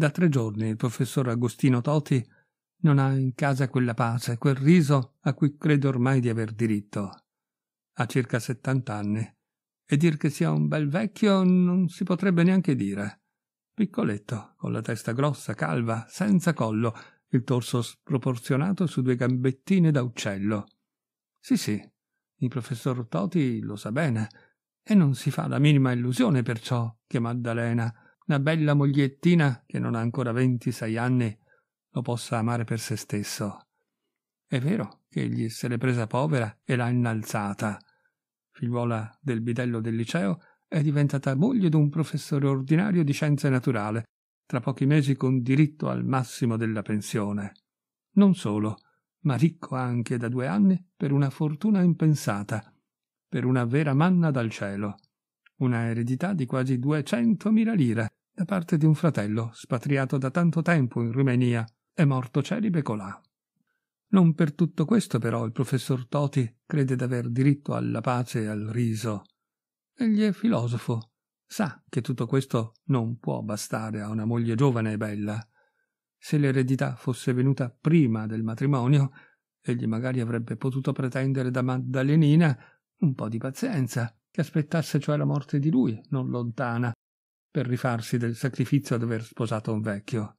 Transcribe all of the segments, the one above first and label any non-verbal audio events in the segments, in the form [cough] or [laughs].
Da tre giorni il professor Agostino Toti non ha in casa quella pace, quel riso a cui crede ormai di aver diritto. Ha circa settant'anni e dir che sia un bel vecchio non si potrebbe neanche dire. Piccoletto, con la testa grossa, calva, senza collo, il torso sproporzionato su due gambettine da uccello. Sì, sì, il professor Toti lo sa bene e non si fa la minima illusione perciò che Maddalena, una bella mogliettina che non ha ancora ventisei anni, lo possa amare per se stesso. È vero che egli se l'è presa povera e l'ha innalzata. Figliuola del bidello del liceo, è diventata moglie d'un professore ordinario di scienze naturali, tra pochi mesi con diritto al massimo della pensione. Non solo, ma ricco anche da due anni per una fortuna impensata, per una vera manna dal cielo, una eredità di quasi duecentomila lire da parte di un fratello spatriato da tanto tempo in Rumenia è morto celibe colà. Non per tutto questo però il professor Toti crede d'aver diritto alla pace e al riso. Egli è filosofo, sa che tutto questo non può bastare a una moglie giovane e bella. Se l'eredità fosse venuta prima del matrimonio, egli magari avrebbe potuto pretendere da Maddalenina un po' di pazienza, che aspettasse cioè la morte di lui, non lontana, per rifarsi del sacrificio d'aver sposato un vecchio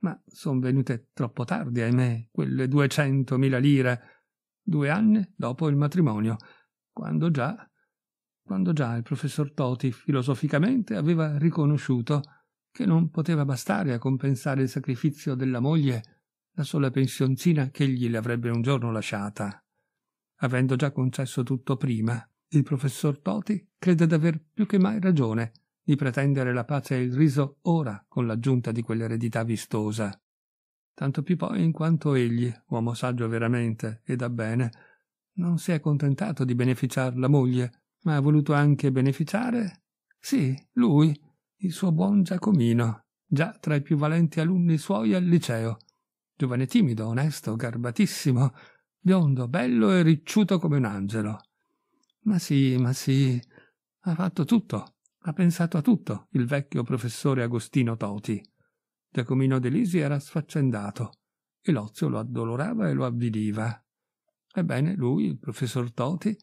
ma son venute troppo tardi, ahimè, quelle duecentomila lire, due anni dopo il matrimonio, quando già, quando già il professor Toti filosoficamente aveva riconosciuto che non poteva bastare a compensare il sacrificio della moglie la sola pensionzina che egli le avrebbe un giorno lasciata. Avendo già concesso tutto prima, il professor Toti crede d'aver più che mai ragione di pretendere la pace e il riso ora con l'aggiunta di quell'eredità vistosa. Tanto più poi in quanto egli, uomo saggio veramente e da bene, non si è contentato di beneficiar la moglie, ma ha voluto anche beneficiare, sì, lui, il suo buon Giacomino, già tra i più valenti alunni suoi al liceo, giovane timido, onesto, garbatissimo, biondo, bello e ricciuto come un angelo. Ma sì, ma sì, ha fatto tutto, ha pensato a tutto il vecchio professore Agostino Toti. Giacomino Delisi era sfaccendato e l'ozio lo addolorava e lo avviliva. Ebbene, lui, il professor Toti,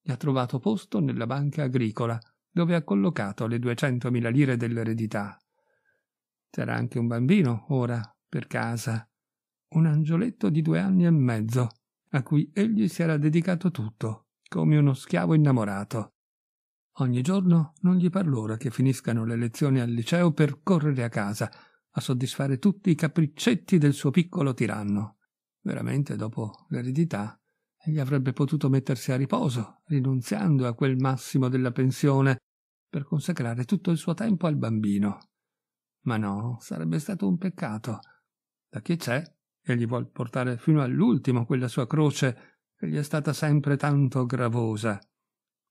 gli ha trovato posto nella banca agricola, dove ha collocato le duecentomila lire dell'eredità. C'era anche un bambino, ora, per casa, un angioletto di due anni e mezzo, a cui egli si era dedicato tutto, come uno schiavo innamorato. Ogni giorno non gli par l'ora che finiscano le lezioni al liceo per correre a casa, a soddisfare tutti i capriccetti del suo piccolo tiranno. Veramente, dopo l'eredità, egli avrebbe potuto mettersi a riposo, rinunziando a quel massimo della pensione, per consacrare tutto il suo tempo al bambino. Ma no, sarebbe stato un peccato. Da che c'è, egli vuol portare fino all'ultimo quella sua croce che gli è stata sempre tanto gravosa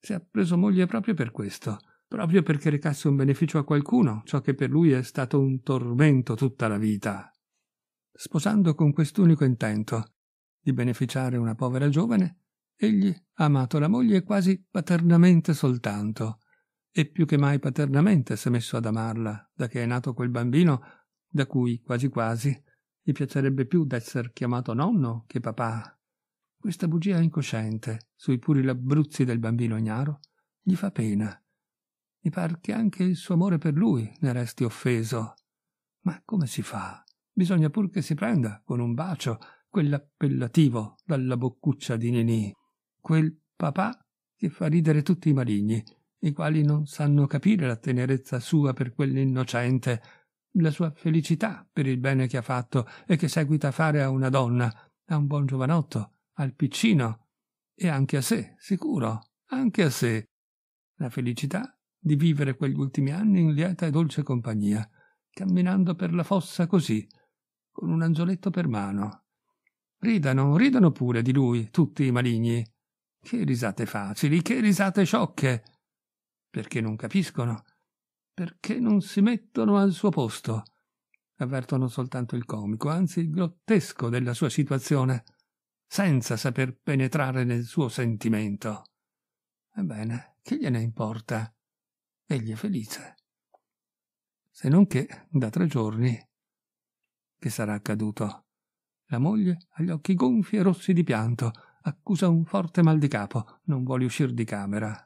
si è preso moglie proprio per questo, proprio perché recasse un beneficio a qualcuno, ciò che per lui è stato un tormento tutta la vita. Sposando con quest'unico intento, di beneficiare una povera giovane, egli ha amato la moglie quasi paternamente soltanto, e più che mai paternamente s'è messo ad amarla, da che è nato quel bambino, da cui quasi quasi gli piacerebbe più d'esser chiamato nonno che papà. Questa bugia incosciente, sui puri labbruzzi del bambino ignaro, gli fa pena. Mi par che anche il suo amore per lui ne resti offeso. Ma come si fa? Bisogna pur che si prenda, con un bacio, quell'appellativo dalla boccuccia di Ninì. Quel papà che fa ridere tutti i maligni, i quali non sanno capire la tenerezza sua per quell'innocente, la sua felicità per il bene che ha fatto e che seguita a fare a una donna, a un buon giovanotto, al piccino e anche a sé, sicuro, anche a sé, la felicità di vivere quegli ultimi anni in lieta e dolce compagnia, camminando per la fossa così, con un angioletto per mano. Ridano, ridano pure di lui tutti i maligni. Che risate facili, che risate sciocche. Perché non capiscono? Perché non si mettono al suo posto? Avvertono soltanto il comico, anzi il grottesco della sua situazione senza saper penetrare nel suo sentimento. Ebbene, che gliene importa? Egli è felice. Se non che, da tre giorni, che sarà accaduto. La moglie ha gli occhi gonfi e rossi di pianto, accusa un forte mal di capo, non vuole uscire di camera.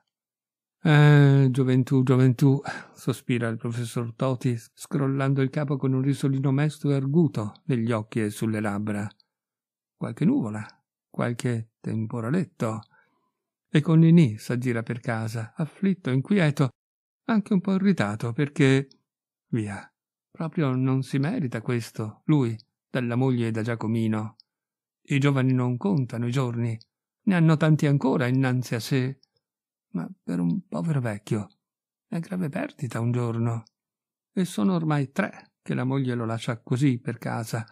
Eh, gioventù, gioventù, sospira il professor Toti, scrollando il capo con un risolino mesto e arguto negli occhi e sulle labbra. Qualche nuvola, qualche temporaletto. E con Ninì s'aggira per casa, afflitto, inquieto, anche un po' irritato, perché... Via, proprio non si merita questo, lui, dalla moglie e da Giacomino. I giovani non contano i giorni, ne hanno tanti ancora innanzi a sé ma per un povero vecchio è grave perdita un giorno. E sono ormai tre che la moglie lo lascia così per casa,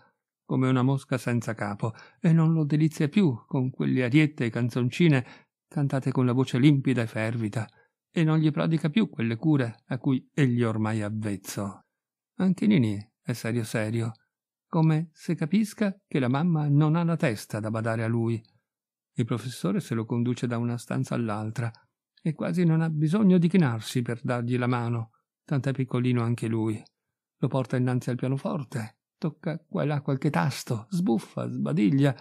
come una mosca senza capo, e non lo delizia più con quelle ariette e canzoncine cantate con la voce limpida e fervida, e non gli prodiga più quelle cure a cui egli ormai è avvezzo. Anche Nini è serio serio, come se capisca che la mamma non ha la testa da badare a lui. Il professore se lo conduce da una stanza all'altra, e quasi non ha bisogno di chinarsi per dargli la mano, tant'è piccolino anche lui. Lo porta innanzi al pianoforte, tocca qua e là qualche tasto, sbuffa, sbadiglia,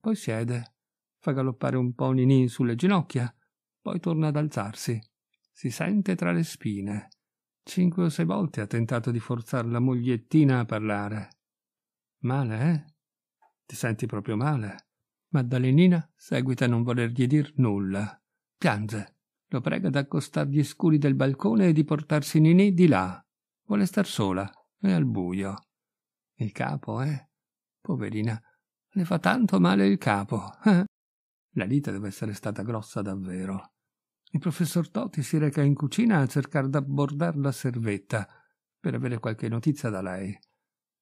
poi siede, fa galoppare un po' Ninì sulle ginocchia, poi torna ad alzarsi. Si sente tra le spine. Cinque o sei volte ha tentato di forzar la mogliettina a parlare. Male, eh? Ti senti proprio male? Maddalenina seguita a non volergli dir nulla. Piange, lo prega d'accostar gli scuri del balcone e di portarsi Ninì di là. Vuole star sola e al buio. Il capo, eh? Poverina, le fa tanto male il capo. [laughs] La lite deve essere stata grossa davvero. Il professor Toti si reca in cucina a cercare d'abbordar la servetta per avere qualche notizia da lei.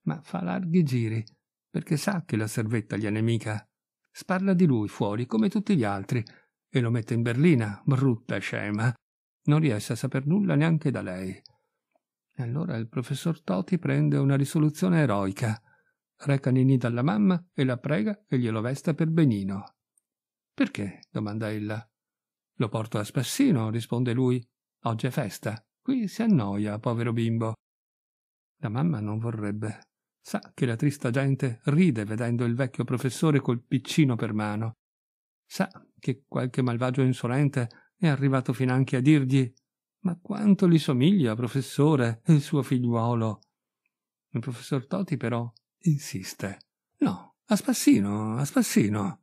Ma fa larghi giri, perché sa che la servetta gli è nemica. Sparla di lui fuori come tutti gli altri e lo mette in berlina, brutta scema. Non riesce a saper nulla neanche da lei. E allora il professor Toti prende una risoluzione eroica. Reca Nini dalla mamma e la prega che glielo vesta per benino. Perché? domanda ella. Lo porto a Spassino, risponde lui. Oggi è festa. Qui si annoia, povero bimbo. La mamma non vorrebbe. Sa che la trista gente ride vedendo il vecchio professore col piccino per mano. Sa che qualche malvagio insolente è arrivato finanche a dirgli ma quanto gli somiglia, professore, il suo figliuolo. Il professor Toti però insiste. No, a spassino, a spassino.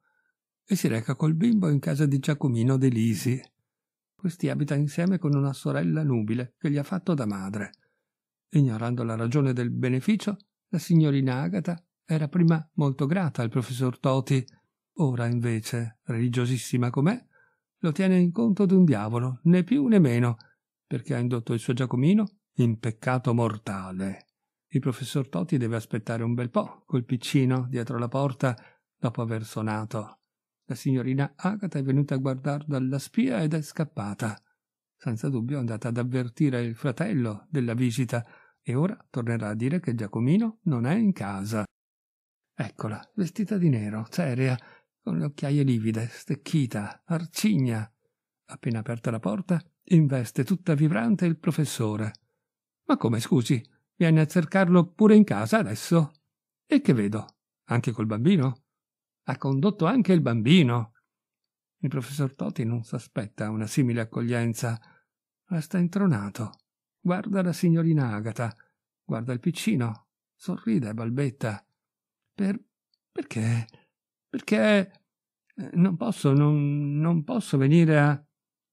E si reca col bimbo in casa di Giacomino De Lisi. Questi abita insieme con una sorella nubile che gli ha fatto da madre. Ignorando la ragione del beneficio, la signorina Agata era prima molto grata al professor Toti Ora, invece, religiosissima com'è, lo tiene in conto d'un diavolo, né più né meno, perché ha indotto il suo Giacomino in peccato mortale. Il professor Toti deve aspettare un bel po' col piccino dietro la porta dopo aver suonato. La signorina Agata è venuta a guardar dalla spia ed è scappata. Senza dubbio è andata ad avvertire il fratello della visita e ora tornerà a dire che Giacomino non è in casa. Eccola, vestita di nero, seria, con le occhiaie livide, stecchita, arcigna. Appena aperta la porta, investe tutta vibrante il professore. Ma come, scusi, viene a cercarlo pure in casa adesso? E che vedo? Anche col bambino? Ha condotto anche il bambino. Il professor Toti non s'aspetta una simile accoglienza. Resta intronato. Guarda la signorina Agata. Guarda il piccino. Sorride e balbetta. Per... perché? Perché eh, non posso, non, non posso venire a.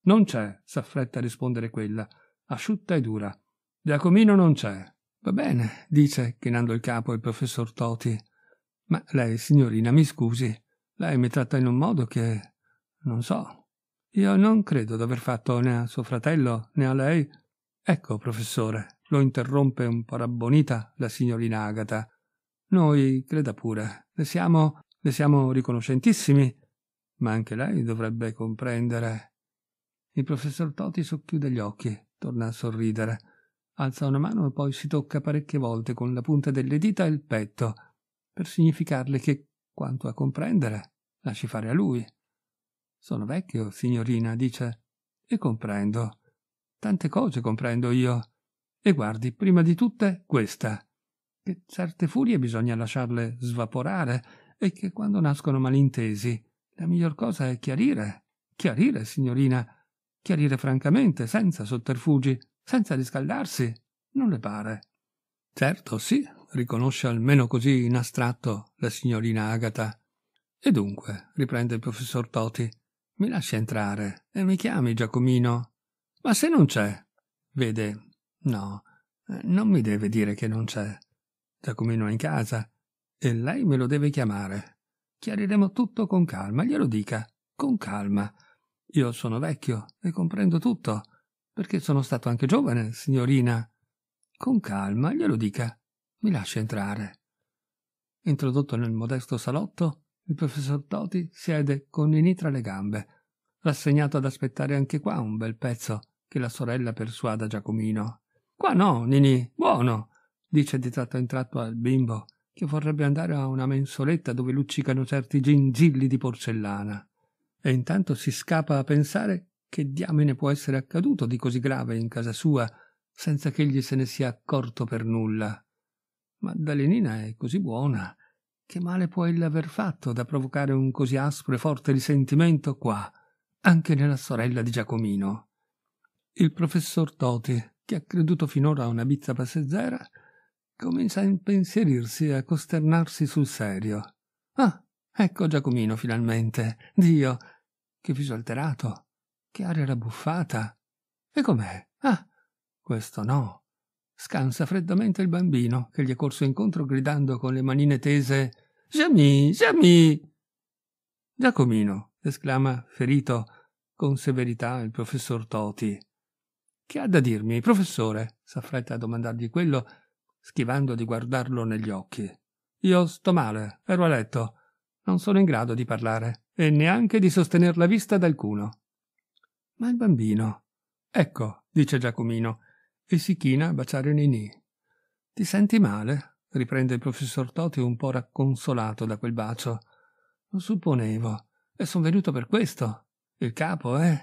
Non c'è, s'affretta a rispondere quella, asciutta e dura. Giacomino non c'è. Va bene, dice, chinando il capo il professor Toti. Ma lei, signorina, mi scusi, lei mi tratta in un modo che. non so. Io non credo d'aver fatto né a suo fratello né a lei. Ecco, professore, lo interrompe un po' rabbonita la signorina Agata. Noi, creda pure, le siamo le siamo riconoscentissimi, ma anche lei dovrebbe comprendere. Il professor Toti socchiude gli occhi, torna a sorridere, alza una mano e poi si tocca parecchie volte con la punta delle dita il petto, per significarle che, quanto a comprendere, lasci fare a lui. Sono vecchio, signorina, dice, e comprendo. Tante cose comprendo io. E guardi, prima di tutte, questa. che certe furie bisogna lasciarle svaporare e che quando nascono malintesi la miglior cosa è chiarire. Chiarire, signorina, chiarire francamente, senza sotterfugi, senza riscaldarsi. Non le pare? Certo, sì, riconosce almeno così in astratto la signorina Agata. E dunque, riprende il professor Toti, mi lasci entrare e mi chiami Giacomino. Ma se non c'è. Vede, no, eh, non mi deve dire che non c'è. Giacomino è in casa e lei me lo deve chiamare. Chiariremo tutto con calma, glielo dica, con calma. Io sono vecchio e comprendo tutto, perché sono stato anche giovane, signorina. Con calma, glielo dica. Mi lascia entrare. Introdotto nel modesto salotto, il professor Toti siede con Nini tra le gambe, rassegnato ad aspettare anche qua un bel pezzo che la sorella persuada Giacomino. Qua no, Nini, buono, dice di tratto in tratto al bimbo, che vorrebbe andare a una mensoletta dove luccicano certi gingilli di porcellana. E intanto si scapa a pensare che diamine può essere accaduto di così grave in casa sua senza che egli se ne sia accorto per nulla. Maddalenina è così buona. Che male può ella aver fatto da provocare un così aspro e forte risentimento qua, anche nella sorella di Giacomino? Il professor Toti, che ha creduto finora a una bizza passeggera, comincia a impensierirsi e a costernarsi sul serio. Ah, ecco Giacomino finalmente. Dio, che viso alterato, che aria rabbuffata. E com'è? Ah, questo no. Scansa freddamente il bambino, che gli è corso incontro gridando con le manine tese Jamie, Jamie! Giacomino, esclama ferito con severità il professor Toti. Che ha da dirmi, professore? s'affretta a domandargli quello, schivando di guardarlo negli occhi. Io sto male, ero a letto. Non sono in grado di parlare e neanche di sostener la vista d'alcuno. Ma il bambino. Ecco, dice Giacomino, e si china a baciare Ninì. Ti senti male? riprende il professor Toti un po' racconsolato da quel bacio. Lo supponevo, e son venuto per questo. Il capo, eh?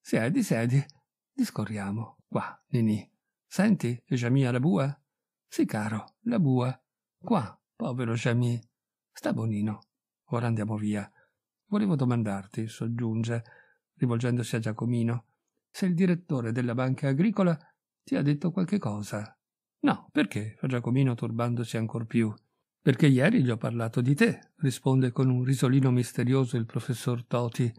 Siedi, siedi. Discorriamo. Qua, Ninì. Senti, Jamie la bua? Sì, caro, la bua. Qua, povero Jamie. Sta bonino. Ora andiamo via. Volevo domandarti, soggiunge, rivolgendosi a Giacomino, se il direttore della banca agricola ti ha detto qualche cosa? No, perché? fa Giacomino turbandosi ancor più. Perché ieri gli ho parlato di te, risponde con un risolino misterioso il professor Toti.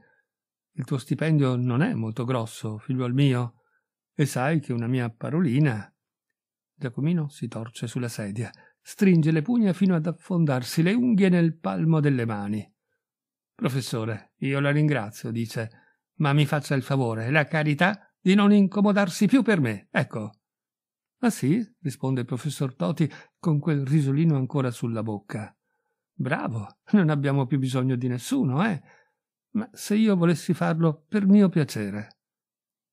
Il tuo stipendio non è molto grosso, figliuol mio, e sai che una mia parolina. Giacomino si torce sulla sedia, stringe le pugna fino ad affondarsi le unghie nel palmo delle mani. Professore, io la ringrazio, dice, ma mi faccia il favore, la carità di non incomodarsi più per me, ecco. Ah sì? risponde il professor Toti con quel risolino ancora sulla bocca. Bravo, non abbiamo più bisogno di nessuno, eh? Ma se io volessi farlo per mio piacere.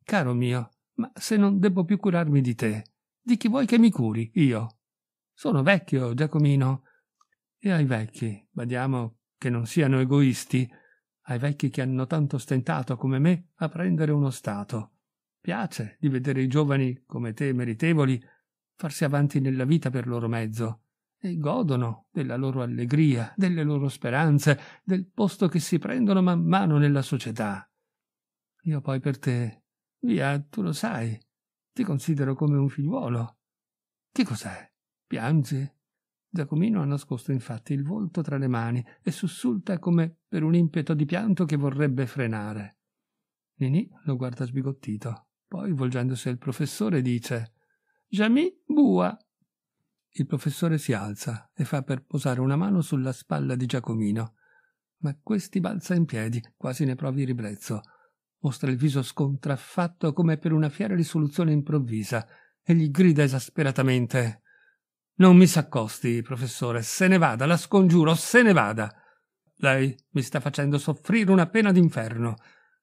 Caro mio, ma se non debbo più curarmi di te, di chi vuoi che mi curi, io? Sono vecchio, Giacomino. E ai vecchi, badiamo che non siano egoisti, ai vecchi che hanno tanto stentato come me a prendere uno Stato Piace di vedere i giovani come te meritevoli farsi avanti nella vita per loro mezzo e godono della loro allegria, delle loro speranze, del posto che si prendono man mano nella società. Io poi per te, via, tu lo sai, ti considero come un figliuolo. Che cos'è? Piangi? Giacomino ha nascosto infatti il volto tra le mani e sussulta come per un impeto di pianto che vorrebbe frenare. Nini lo guarda sbigottito. Poi, volgendosi al professore, dice Jamie bua. Il professore si alza e fa per posare una mano sulla spalla di Giacomino, ma questi balza in piedi, quasi ne provi ribrezzo. Mostra il viso scontraffatto come per una fiera risoluzione improvvisa e gli grida esasperatamente Non mi s'accosti, professore, se ne vada, la scongiuro, se ne vada. Lei mi sta facendo soffrire una pena d'inferno.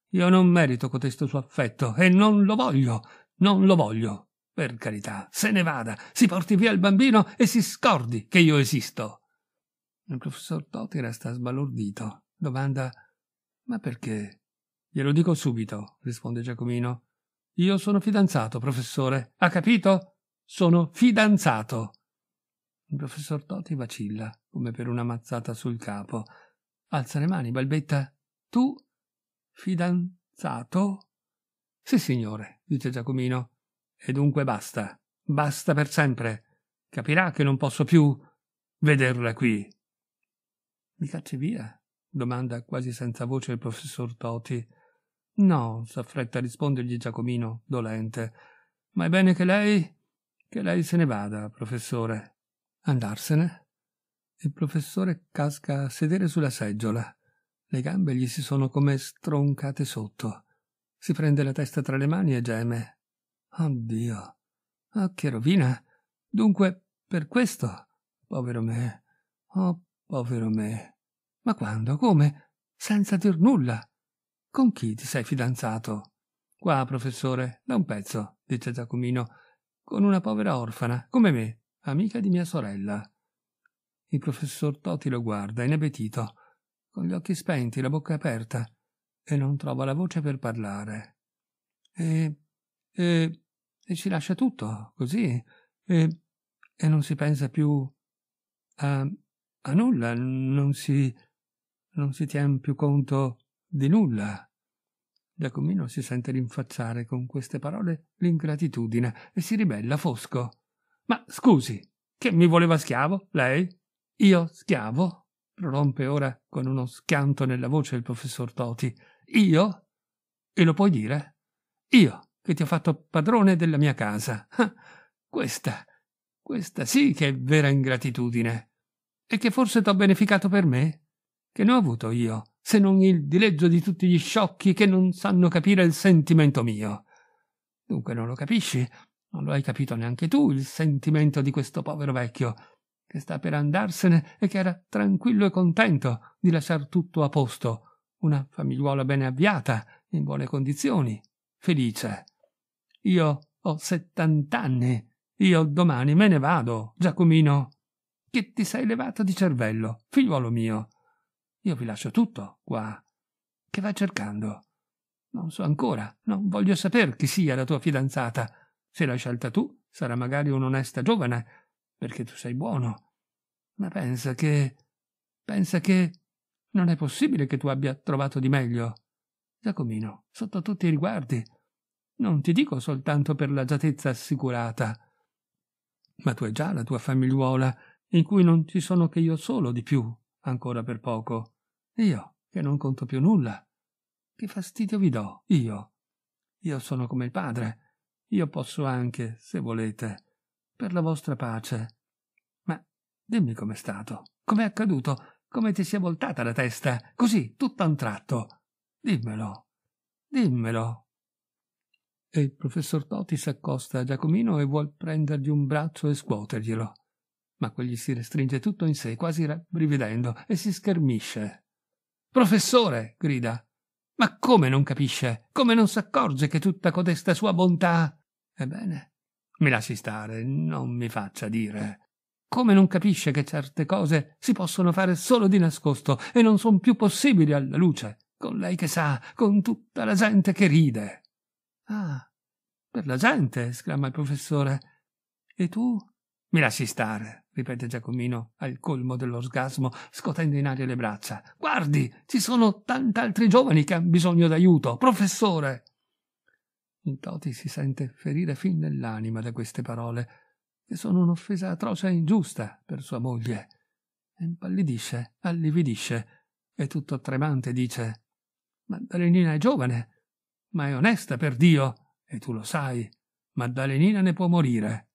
Io non merito cotesto suo affetto e non lo voglio, non lo voglio. Per carità, se ne vada, si porti via il bambino e si scordi che io esisto. Il professor Toti resta sbalordito. Domanda: Ma perché? Glielo dico subito, risponde Giacomino. Io sono fidanzato, professore. Ha capito? Sono fidanzato. Il professor Toti vacilla, come per una mazzata sul capo. Alza le mani, balbetta. Tu? Fidanzato? Sì, signore, dice Giacomino. E dunque basta. Basta per sempre. Capirà che non posso più vederla qui. Mi cacci via? domanda quasi senza voce il professor Toti. No, s'affretta a rispondergli Giacomino, dolente. Ma è bene che lei. che lei se ne vada, professore. Andarsene? Il professore casca a sedere sulla seggiola. Le gambe gli si sono come stroncate sotto. Si prende la testa tra le mani e geme. Oddio. Oh, che rovina. Dunque, per questo. Povero me. Oh, povero me. Ma quando? Come? Senza dir nulla. Con chi ti sei fidanzato? Qua, professore, da un pezzo, dice Giacomino, con una povera orfana, come me, amica di mia sorella. Il professor Toti lo guarda, inebetito, con gli occhi spenti, la bocca aperta, e non trova la voce per parlare. E, e, e ci lascia tutto, così, e, e non si pensa più a, a nulla, non si, non si tien più conto di nulla. Giacomino si sente rinfacciare con queste parole l'ingratitudine e si ribella fosco. Ma scusi, che mi voleva schiavo, lei? Io schiavo? prorompe ora con uno schianto nella voce il professor Toti. Io? E lo puoi dire? Io, che ti ho fatto padrone della mia casa. Ah, questa, questa sì che è vera ingratitudine. E che forse t'ho beneficato per me? Che ne ho avuto io, se non il dileggio di tutti gli sciocchi che non sanno capire il sentimento mio? Dunque non lo capisci? Non lo hai capito neanche tu, il sentimento di questo povero vecchio, che sta per andarsene e che era tranquillo e contento di lasciar tutto a posto, una famigliuola bene avviata, in buone condizioni, felice. Io ho settant'anni, io domani me ne vado, Giacomino. Che ti sei levato di cervello, figliuolo mio. Io vi lascio tutto qua. Che vai cercando? Non so ancora, non voglio saper chi sia la tua fidanzata se l'hai scelta tu, sarà magari un'onesta giovane, perché tu sei buono. Ma pensa che. pensa che. non è possibile che tu abbia trovato di meglio. Giacomino, sotto tutti i riguardi. Non ti dico soltanto per l'agiatezza assicurata. Ma tu hai già la tua famigliuola, in cui non ci sono che io solo di più, ancora per poco. Io, che non conto più nulla. Che fastidio vi do, io. Io sono come il padre io posso anche, se volete, per la vostra pace. Ma dimmi com'è stato, com'è accaduto, come ti si è voltata la testa, così, tutto a un tratto. Dimmelo, dimmelo. E il professor Toti s'accosta a Giacomino e vuol prendergli un braccio e scuoterglielo. Ma quegli si restringe tutto in sé, quasi rabbrividendo, e si schermisce. Professore! grida. Ma come non capisce? Come non s'accorge che tutta codesta sua bontà Ebbene, mi lasci stare, non mi faccia dire. Come non capisce che certe cose si possono fare solo di nascosto e non son più possibili alla luce, con lei che sa, con tutta la gente che ride. Ah, per la gente, esclama il professore. E tu? Mi lasci stare, ripete Giacomino al colmo dell'orgasmo, scotendo in aria le braccia. Guardi, ci sono tant'altri giovani che han bisogno d'aiuto, professore. Toti si sente ferire fin nell'anima da queste parole, che sono un'offesa atroce e ingiusta per sua moglie. Impallidisce, allividisce, e tutto tremante dice Maddalenina è giovane, ma è onesta per Dio, e tu lo sai. Maddalenina ne può morire.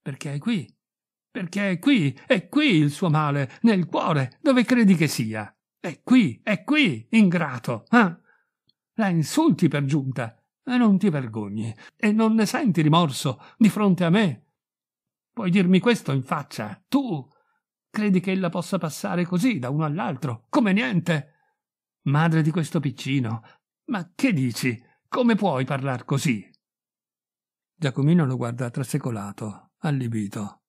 Perché è qui. Perché è qui, è qui il suo male, nel cuore, dove credi che sia. È qui, è qui, ingrato. Eh? La insulti per giunta, e non ti vergogni e non ne senti rimorso di fronte a me. Puoi dirmi questo in faccia, tu. Credi che ella possa passare così da uno all'altro, come niente? Madre di questo piccino, ma che dici? Come puoi parlar così? Giacomino lo guarda trasecolato, allibito.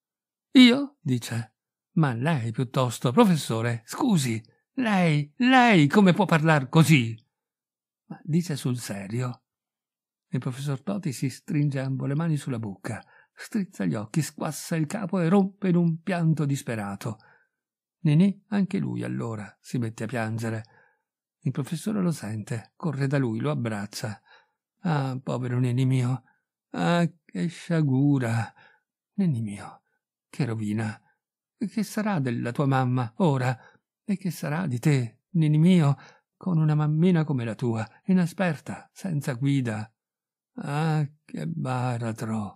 Io? dice. Ma lei piuttosto, professore, scusi, lei, lei come può parlar così? Ma dice sul serio. Il professor Toti si stringe ambo le mani sulla bocca, strizza gli occhi, squassa il capo e rompe in un pianto disperato. Ninì, anche lui allora, si mette a piangere. Il professore lo sente, corre da lui, lo abbraccia. Ah, povero Ninì mio, ah, che sciagura. Ninì mio, che rovina. Che sarà della tua mamma ora? E che sarà di te, Ninì mio, con una mammina come la tua, inesperta, senza guida? Ah, che baratro!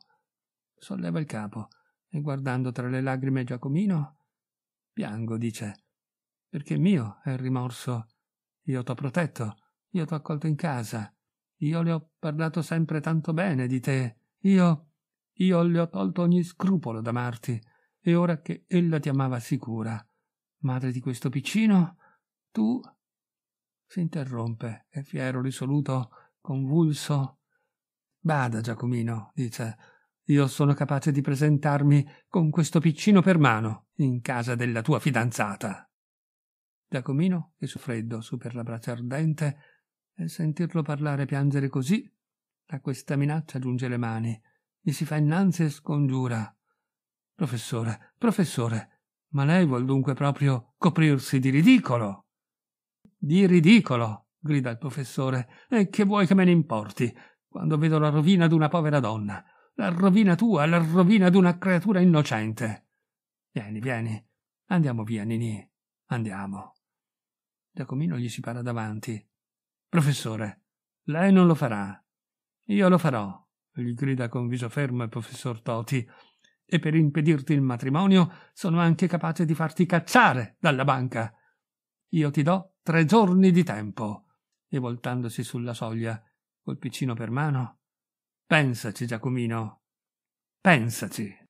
Solleva il capo e guardando tra le lagrime Giacomino, piango, dice, perché mio è il rimorso. Io t'ho protetto, io t'ho accolto in casa, io le ho parlato sempre tanto bene di te, io, io le ho tolto ogni scrupolo d'amarti, e ora che ella ti amava sicura, madre di questo piccino, tu... Si interrompe, è fiero, risoluto, convulso. Bada, Giacomino, dice, io sono capace di presentarmi con questo piccino per mano in casa della tua fidanzata. Giacomino, che su freddo, su per la braccia ardente, e sentirlo parlare e piangere così, a questa minaccia giunge le mani, gli si fa innanzi e scongiura. Professore, professore, ma lei vuol dunque proprio coprirsi di ridicolo? Di ridicolo, grida il professore, e che vuoi che me ne importi, quando vedo la rovina d'una povera donna, la rovina tua, la rovina d'una creatura innocente. Vieni, vieni, andiamo via, Nini, andiamo. Giacomino gli si para davanti. Professore, lei non lo farà. Io lo farò, gli grida con viso fermo il professor Toti, e per impedirti il matrimonio sono anche capace di farti cacciare dalla banca. Io ti do tre giorni di tempo. E voltandosi sulla soglia, col piccino per mano, pensaci, Giacomino, pensaci.